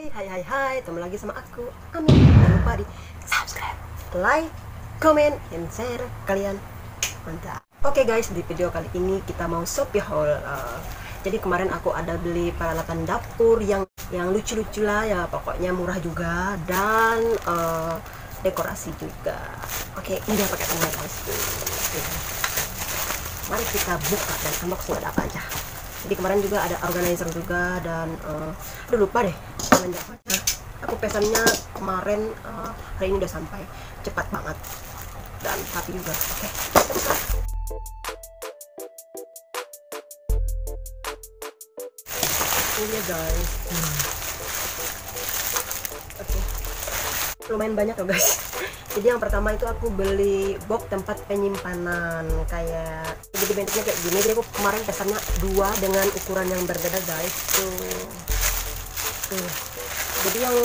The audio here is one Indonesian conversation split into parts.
Hai hai hai hai, ketemu lagi sama aku Amin. Jangan lupa di subscribe, like, comment, and share Kalian. Mantap. Oke guys, di video kali ini kita mau Shopee haul uh, Jadi kemarin aku ada beli peralatan dapur yang yang lucu-lucu lah ya. Pokoknya murah juga dan uh, dekorasi juga. Oke, ini dia pakai tangan guys. Mari kita buka dan unboxing ada apa aja jadi kemarin juga ada organizer juga dan uh, aduh lupa deh nah, aku pesannya kemarin uh, hari ini udah sampai cepat banget dan rapi juga oke okay. ini ya guys hmm. oke okay. lumayan banyak loh guys jadi yang pertama itu aku beli box tempat penyimpanan kayak jadi bentuknya kayak gini. Jadi aku kemarin pesannya dua dengan ukuran yang berbeda guys. Tuh. Tuh. Jadi yang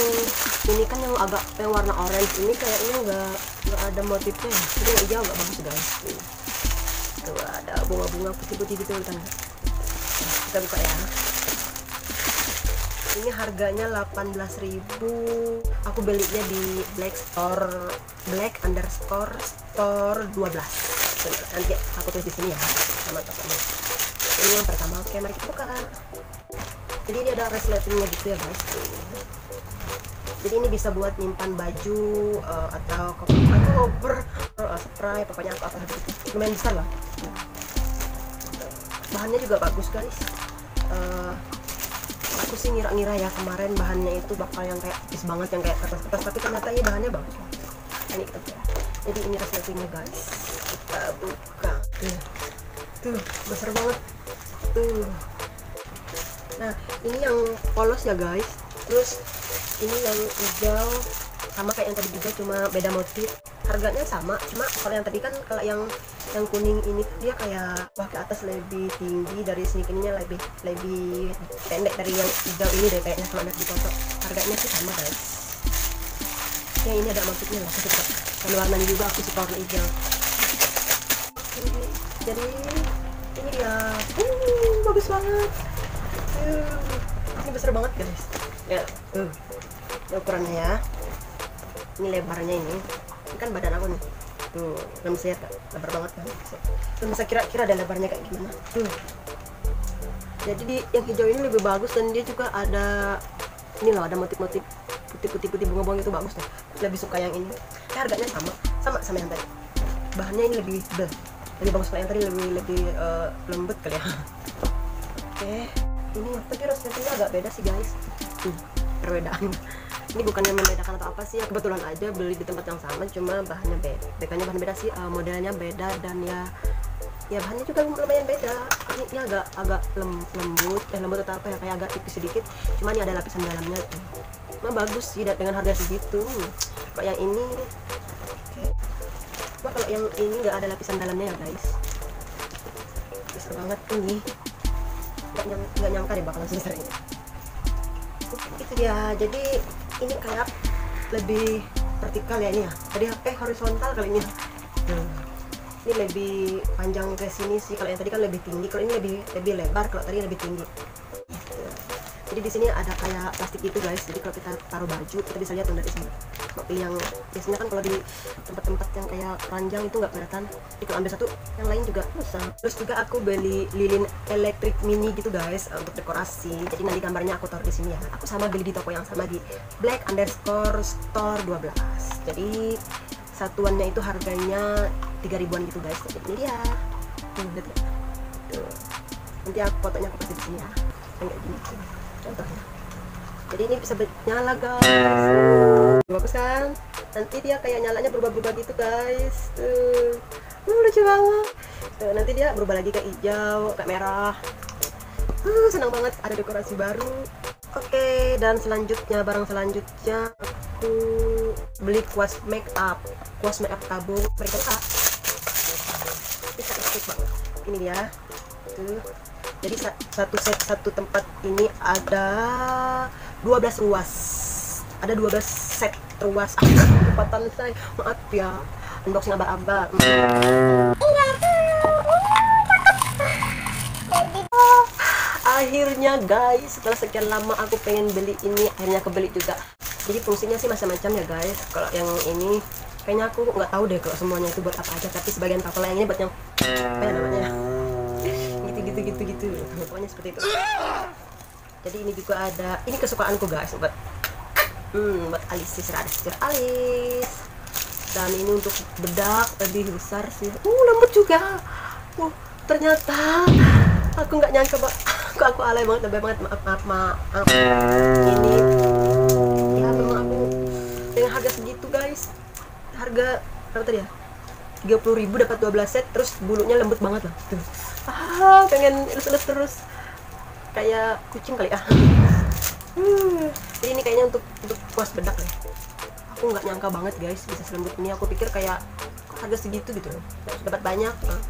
ini kan yang agak yang warna orange ini kayaknya nggak nggak ada motifnya. Jadi yang hijau nggak bagus guys. Tuh, ada bunga-bunga putih-putih gitu kan kita buka ya ini harganya 18.000 aku belinya di Black Store Black underscore store 12 nanti aku tulis di sini ya sama tokonya ini yang pertama. Oke mari kita buka. Jadi ini ada resletingnya gitu ya guys. Jadi ini bisa buat nyimpan baju uh, atau cover uh, spray pokoknya apa apa gitu. Lumayan besar lah. Bahannya juga bagus guys. Uh, aku sih ngira-ngira ya kemarin bahannya itu bakal yang kayak tipis banget yang kayak kertas-kertas tapi ternyata ini bahannya bagus. Ini kita ya jadi ini resletingnya guys. Kita buka. Tuh. Tuh besar banget. Tuh. Nah ini yang polos ya guys. Terus ini yang hijau sama kayak yang tadi juga cuma beda motif. Harganya sama cuma kalau yang tadi kan kalau yang yang kuning ini dia kayak wah ke atas lebih tinggi dari sini ininya lebih lebih pendek dari yang hijau ini deh kayaknya kalau lihat di foto. Harganya sih sama guys. Ya ini ada motifnya lah aku suka dan warnanya juga aku suka warna hijau. Jadi ini dia. Uh, bagus banget. Uh, ini besar banget guys. Ya. Tuh uh, ukurannya ya. Ini lebarnya ini. Ini kan badan aku nih tuh bisa lihat lebar banget kan. Tuh bisa kira-kira ada lebarnya kayak gimana? Tuh jadi di yang hijau ini lebih bagus dan dia juga ada ini loh ada motif-motif putih-putih putih bunga-bunga itu bagus tuh. Lebih suka yang ini. Ya, harganya sama sama sama yang tadi. Bahannya ini lebih bel lebih bagus kalau yang tadi lebih lebih uh, lembut kali ya. Oke. Ini tapi rasanya agak beda sih guys? Tuh perbedaan ini bukannya membedakan atau apa sih ya kebetulan aja beli di tempat yang sama cuma bahannya beda bedanya bahan beda sih uh, modelnya beda dan ya ya bahannya juga lumayan beda. Ini, ini agak agak lem, lembut eh lembut atau apa ya kayak agak tipis sedikit cuma ini ada lapisan dalamnya tuh. Mah bagus sih dengan harga segitu. Kalau yang ini cuma kalau yang ini nggak ada lapisan dalamnya ya guys. Besar banget ini. Nggak nyang, nyangka deh bakalan sebesar ini. Itu dia jadi ini kayak lebih vertikal ya ini ya. Tadi eh horizontal kali ini hmm. ini lebih panjang ke sini sih. Kalau yang tadi kan lebih tinggi. Kalau ini lebih lebih lebar. Kalau tadi lebih tinggi. Jadi di sini ada kayak plastik itu guys. Jadi kalau kita taruh baju kita bisa lihat dari sini tapi yang biasanya kan kalau di tempat-tempat yang kayak ranjang itu nggak kelihatan. Kalau ambil satu yang lain juga bisa. Terus juga aku beli lilin elektrik mini gitu guys untuk dekorasi. Jadi nanti gambarnya aku taruh di sini ya. Aku sama beli di toko yang sama di black underscore store 12 jadi satuannya itu harganya 3 ribuan gitu guys. Jadi ini dia. Tuh, lihat ya. tuh. nanti aku fotonya aku kasih sini ya. Gini. Contohnya. Jadi ini bisa nyala guys bagus kan nanti dia kayak nyalanya berubah-berubah gitu guys. Tuh. Uh, lucu banget. Tuh nanti dia berubah lagi ke hijau ke merah. Uh, senang banget ada dekorasi baru. Oke okay, dan selanjutnya barang selanjutnya aku beli kuas make up. Kuas make up tabung mereka bisa banget. Ini dia. Tuh. Jadi satu set satu tempat ini ada 12 ruas ada 12 set ruas kekuatan saya. Maaf ya. Unboxing aba-aba akhirnya guys setelah sekian lama aku pengen beli ini akhirnya aku beli juga. Jadi fungsinya sih macam-macam ya guys. Kalau yang ini kayaknya aku nggak tahu deh kalau semuanya itu buat apa aja. Tapi sebagian tahu yang ini buat yang apa ya namanya. Gitu gitu gitu gitu. Pokoknya seperti itu. Jadi ini juga ada ini kesukaanku guys buat hmm buat alis sih ada sisir alis. Dan ini untuk bedak lebih besar sih. Uh lembut juga. Uh ternyata aku nggak nyangka pak aku aku alay banget lebih banget. Maaf maaf maaf. Ini ya memang aku dengan harga segitu guys. Harga berapa tadi ya? 30 ribu dapat 12 set terus bulunya lembut banget lah. Tuh. Ah pengen elus-elus terus. Kayak kucing kali ah. Hmm, jadi ini kayaknya untuk untuk puas bedak ya aku nggak nyangka banget guys bisa selembut ini. Aku pikir kayak harga segitu gitu dapat banyak nah,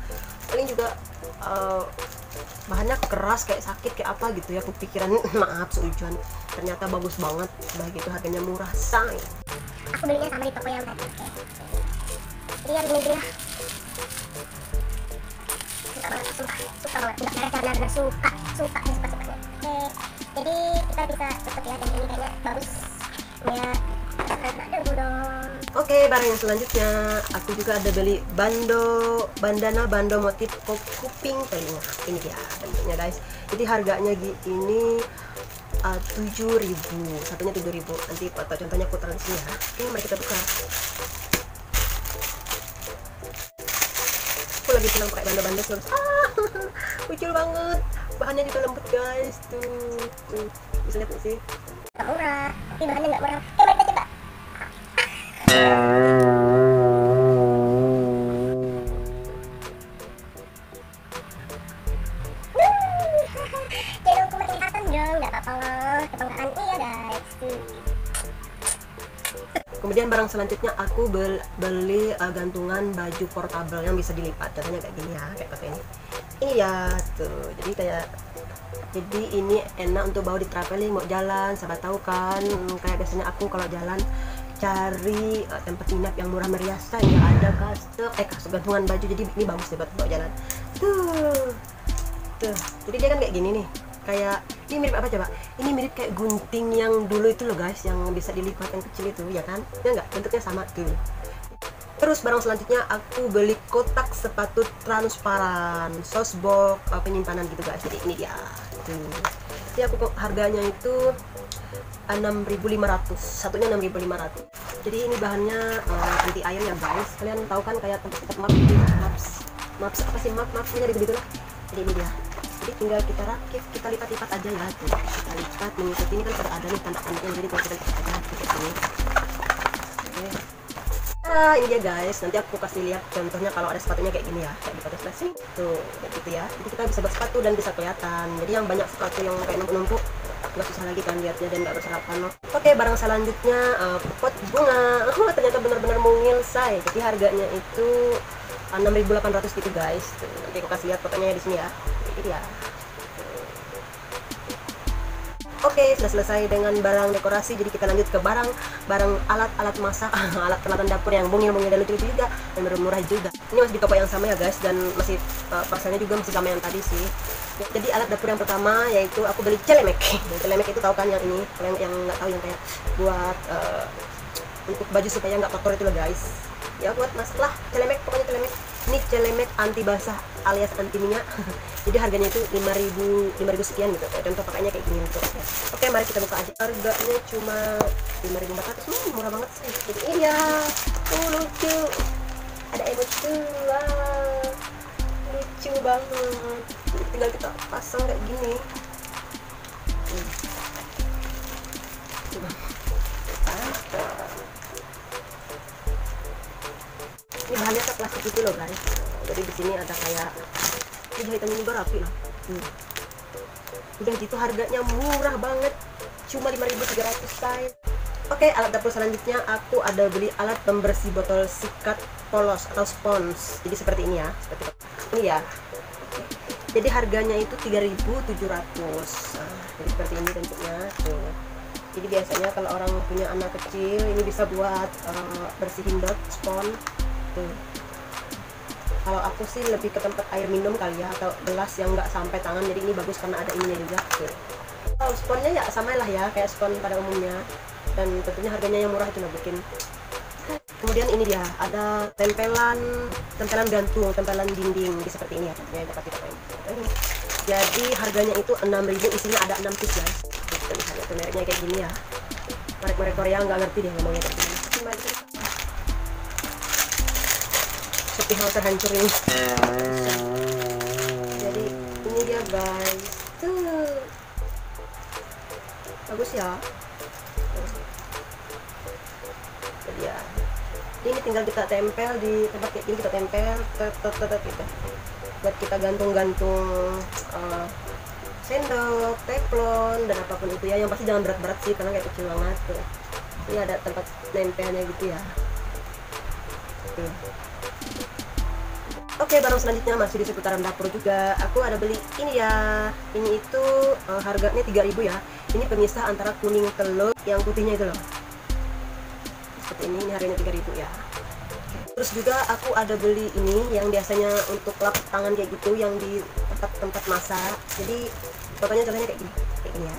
paling juga uh, bahannya keras kayak sakit kayak apa gitu ya. Aku pikiran maaf seujuan. Ternyata bagus banget. Udah gitu harganya murah say. Aku belinya sama di toko yang tadi jadi ya gini gini suka banget suka suka banget. Suka benar benar suka. Suka suka suka. Oke jadi kita bisa tutup ya ini kayaknya bagus ya Oke, barang yang selanjutnya aku juga ada beli bando bandana bando motif kuping telinga. Ini dia bentuknya guys. Jadi harganya ini uh, 7000 satunya 7000 nanti foto contohnya aku taruh sini ya. Oke, mari kita buka. Aku lagi senang pakai bando-bando. Ah, lucu banget. Bahannya juga lembut guys. Tuh, tuh. bisa lihat sih? nggak murah tapi bahannya nggak murah mari kita coba channelku makin kelihatan dong nggak apa-apa loh kebanggaan iya guys Tuh. Kemudian barang selanjutnya aku bel- beli uh, gantungan baju portable yang bisa dilipat. Contohnya kayak gini ya, kayak pakai ini. Ini ya tuh. Jadi kayak jadi ini enak untuk bawa di traveling mau jalan, sahabat tahu kan. Hmm, kayak biasanya aku kalau jalan cari uh, tempat inap yang murah meriah say nggak ada kasut eh kasut gantungan baju jadi ini bagus deh buat bawa jalan. Tuh tuh jadi dia kan kayak gini nih kayak ini mirip apa coba? Ini mirip kayak gunting yang dulu itu loh guys yang bisa dilipat yang kecil itu ya kan? Ya enggak bentuknya sama tuh terus barang selanjutnya aku beli kotak sepatu transparan box uh, penyimpanan gitu guys. Jadi ini dia. Tuh. Jadi aku harganya itu 6.500 satunya 6.500 jadi ini bahannya uh, anti air ya guys. Kalian tahu kan kayak tempat-tempat map gitu maps maps apa sih? Map map ini begitu lah. Jadi ini dia. Jadi tinggal kita rakit kita lipat-lipat aja ya tuh. Kita lipat mengikuti ini kan sudah ada nih tanda-tandanya. Jadi kalau kita lipat aja. Oke ah ini dia guys. Nanti aku kasih lihat contohnya kalau ada sepatunya kayak gini ya. Kayak di foto flashing tuh kayak gitu ya. Jadi kita bisa buat sepatu dan bisa kelihatan. Jadi yang banyak sepatu yang kayak numpuk-numpuk nggak susah lagi kan lihatnya dan nggak berserapan loh oke barang selanjutnya uh, pot bunga. Oh, ternyata benar-benar mungil say. Jadi harganya itu uh, 6.800 gitu guys. Tuh, nanti aku kasih lihat fotonya di sini ya. Ini ya Oke, sudah selesai dengan barang dekorasi. Jadi kita lanjut ke barang barang alat-alat masak, alat peralatan dapur yang mungil-mungil dan lucu juga dan murah juga. Ini masih di toko yang sama ya guys dan masih uh, persennya juga masih sama yang tadi sih. Jadi alat dapur yang pertama yaitu aku beli celemek. Celemek itu tahu kan yang ini, yang yang nggak tahu yang kayak buat uh, untuk baju supaya nggak kotor itu loh guys. Ya buat masak lah celemek pokoknya celemek. Ini celemek anti basah alias anti minyak. Jadi harganya itu 5000 5000 sekian gitu. Kayak contoh pakainya kayak gini gitu. Oke, mari kita buka aja. Harganya cuma 5400. Hmm, murah banget sih. Jadi ini ya. Oh, lucu. Ada emoji wah. Lucu banget. Tinggal kita pasang kayak gini. Hmm. Ini bahannya kayak plastik gitu loh guys. Jadi di sini ada kayak ini jahitannya juga rapi loh hmm. udah gitu harganya murah banget. Cuma 5.300 say oke alat dapur selanjutnya. Aku ada beli alat pembersih botol sikat polos atau spons. Jadi seperti ini ya seperti ini ya. Jadi harganya itu 3.700 nah, jadi seperti ini bentuknya. Jadi biasanya kalau orang punya anak kecil ini bisa buat uh, bersihin dot spons tuh kalau aku sih lebih ke tempat air minum kali ya atau gelas yang nggak sampai tangan jadi ini bagus karena ada ininya juga oke oh, sponnya ya sama lah ya kayak spon pada umumnya. Dan tentunya harganya yang murah itu nggak bikin. Kemudian ini dia ada tempelan tempelan gantung tempelan dinding jadi seperti ini ya tentunya dapat kita jadi harganya itu 6000 isinya ada 6 piece guys. Kita lihat ya mereknya kayak gini ya. Merek-merek Korea nggak ngerti deh ngomongnya kayak gini seperti hal terhancur ini jadi ini dia guys. Tuh. Bagus ya. Jadi ya. Ini tinggal kita tempel di tempat kayak gini kita tempel tet tet tet gitu. Buat kita gantung-gantung uh, sendok, teflon dan apa pun itu ya. Yang pasti jangan berat-berat sih karena kayak kecil banget tuh. Ini ada tempat nempelnya gitu ya. Oke, barang selanjutnya masih di seputaran dapur juga. Aku ada beli ini ya. Ini itu uh, harganya 3000 ya. Ini pemisah antara kuning telur yang putihnya itu loh. Seperti ini, ini harganya 3000 ya. Terus juga aku ada beli ini yang biasanya untuk lap tangan kayak gitu yang di tempat-tempat masak. Jadi pokoknya contohnya kayak gini, kayak gini ya.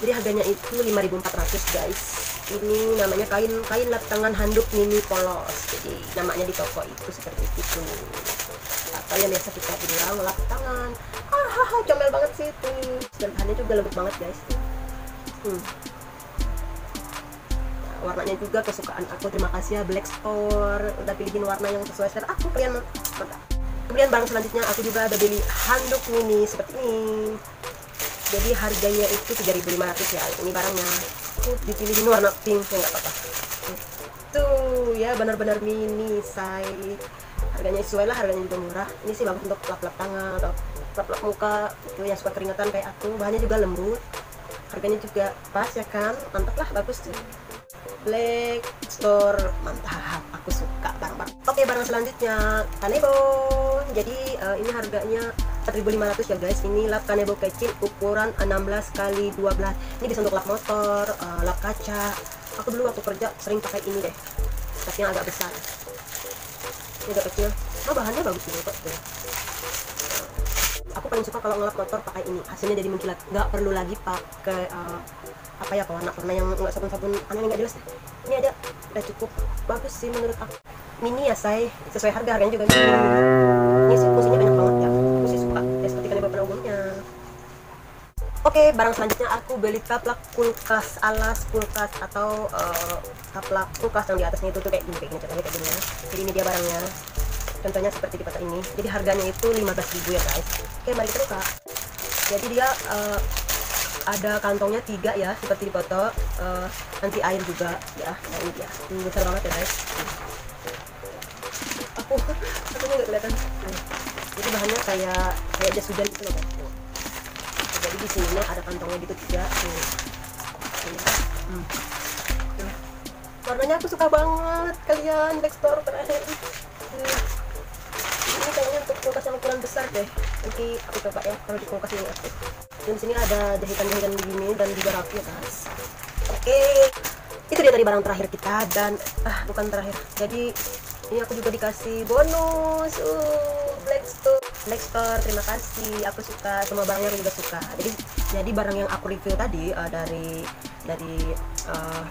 Jadi harganya itu 5400 guys. Ini namanya kain kain lap tangan handuk mini polos. Jadi namanya di toko itu seperti itu. Atau yang biasa kita bilang lap tangan. Ah, comel banget sih itu. Bahannya juga lembut banget guys. Hmm warnanya juga kesukaan aku terima kasih ya Black Store udah pilihin warna yang sesuai selera aku kalian mantap kemudian barang selanjutnya aku juga ada beli handuk mini seperti ini jadi harganya itu 3500 ya ini barangnya aku dipilihin warna pink ya nggak apa-apa. Tuh ya benar-benar mini size. Harganya sesuai lah harganya juga murah. Ini sih bagus untuk lap-lap tangan atau lap-lap muka itu yang suka keringetan kayak aku. Bahannya juga lembut. Harganya juga pas ya kan? Mantap lah bagus sih. Black Store mantap. Aku suka barang-barang. Oke barang selanjutnya kanebo jadi uh, ini harganya 4500 ya guys. Ini lap kanebo kecil ukuran 16 kali 12 ini bisa untuk lap motor uh, lap kaca. Aku dulu waktu kerja sering pakai ini deh. Tapi yang agak besar. Ini agak kecil. Oh bahannya bagus juga kok tuh. Aku paling suka kalau ngelap motor pakai ini. Hasilnya jadi mengkilat. Nggak perlu lagi pakai uh, apa ya warna warna yang nggak sabun sabun aneh nggak jelas ini aja udah cukup. Bagus sih menurut aku. Mini ya say. Sesuai harga harganya juga. Mini ini sih fungsinya banyak banget ya aku sih suka ya seperti kan pada umumnya Oke, barang selanjutnya aku beli kaplak kulkas alas kulkas atau uh, kaplak kulkas yang di atasnya itu tuh kayak gini, kayak gini contohnya kayak gini ya. Jadi ini dia barangnya. Contohnya seperti di foto ini. Jadi harganya itu 15.000 ya guys. Oke, mari kita buka. Jadi dia uh, ada kantongnya tiga ya seperti di foto uh, anti air juga ya nah ini dia hmm, besar banget ya guys aku aku nggak kelihatan jadi bahannya kayak kayak jas hujan gitu loh guys. Jadi di sini ada kantongnya gitu tiga tuh. Hmm. Warnanya aku suka banget. Kalian terakhir. Hmm. ini kayaknya untuk kulkas yang ukuran besar deh. Nanti aku coba ya kalau di kulkas ini. Aku dan sini ada jahitan-jahitan begini dan juga rapi ya guys. Oke. Itu dia dari barang terakhir kita dan ah bukan terakhir. Jadi ini aku juga dikasih bonus. Uh Black Store. Black Store terima kasih. Aku suka semua barangnya aku juga suka. Jadi jadi barang yang aku review tadi uh, dari dari uh,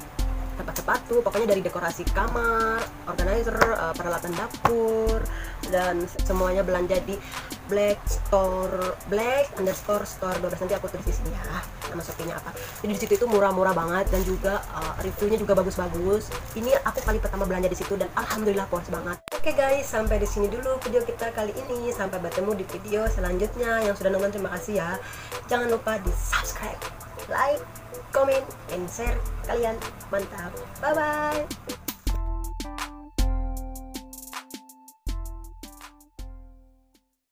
tempat sepatu pokoknya dari dekorasi kamar organizer uh, peralatan dapur dan semuanya belanja di black store. Black underscore store 12 nanti aku tulis di sini ya nama shopee-nya apa. Jadi di situ itu murah-murah banget dan juga uh, reviewnya juga bagus-bagus. Ini aku kali pertama belanja di situ dan alhamdulillah puas banget oke guys sampai di sini dulu video kita kali ini. Sampai bertemu di video selanjutnya. Yang sudah nonton terima kasih ya. Jangan lupa di subscribe like comment and share kalian. Mantap. Bye bye